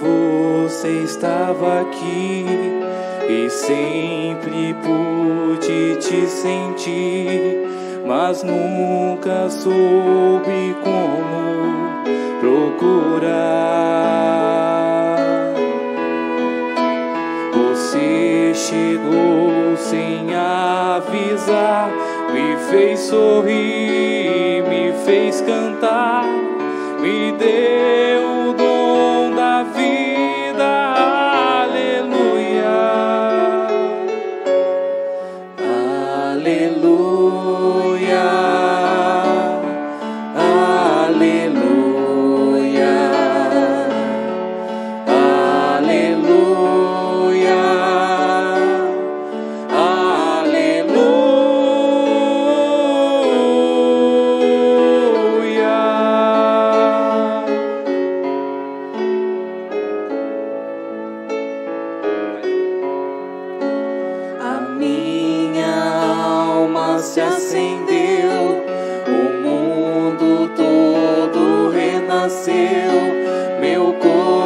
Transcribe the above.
você estava aqui e sempre pude te sentir, mas nunca soube como procurar. Você chegou sem avisar, me fez sorrir, me fez cantar, me deu se acendeu, o mundo todo renasceu, meu corpo.